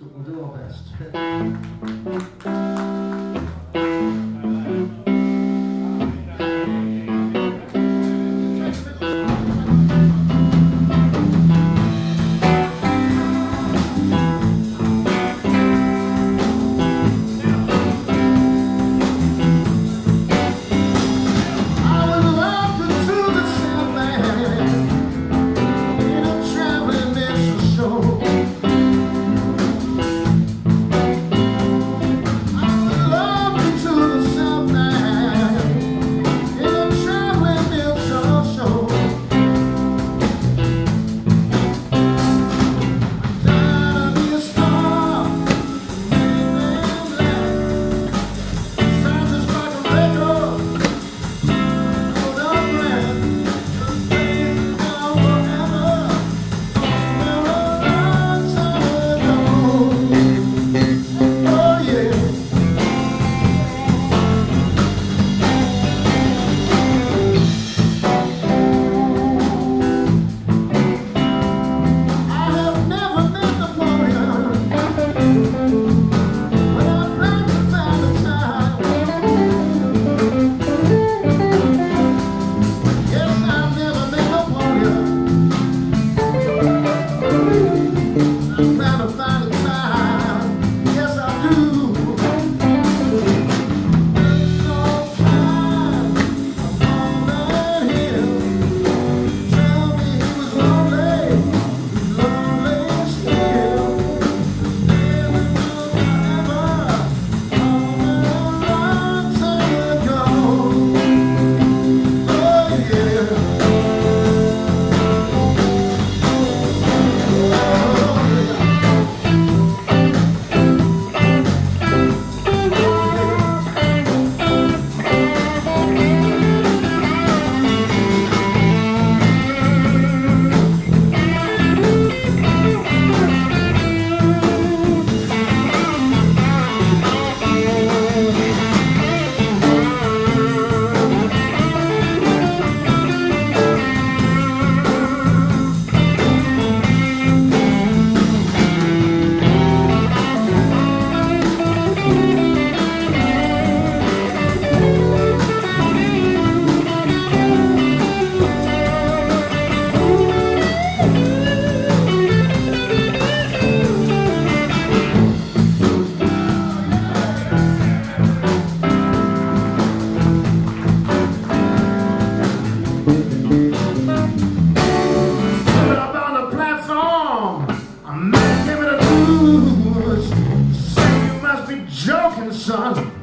We'll do, we'll do our best.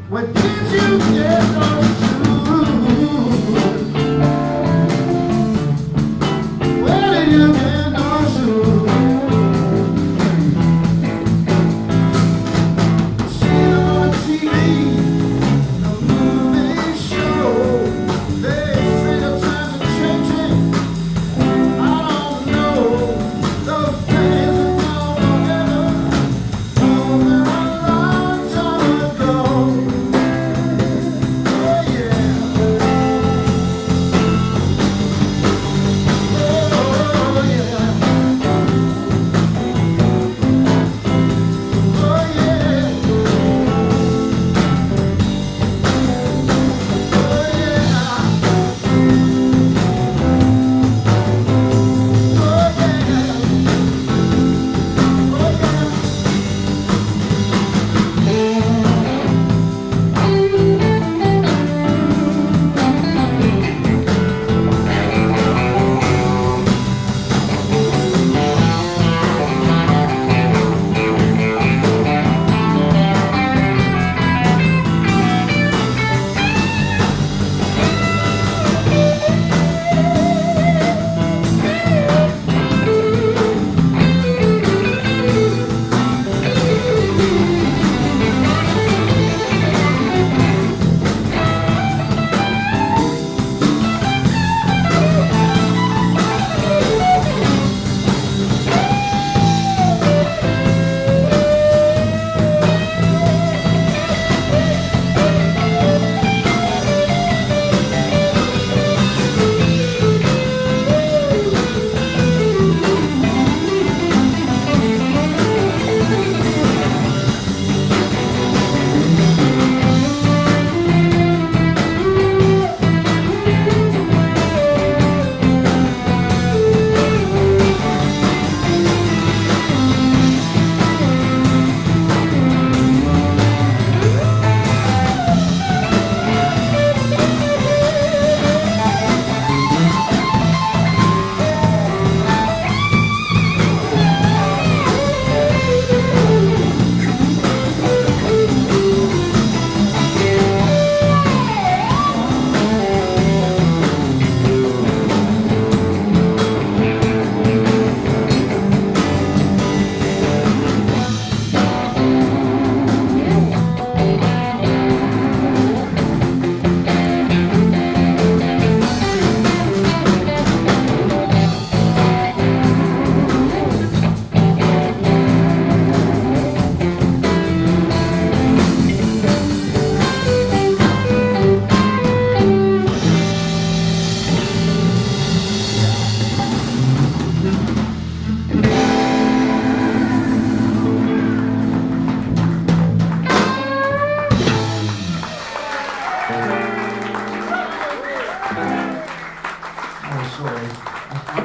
What did you get on?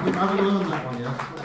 你拿这个凳子往前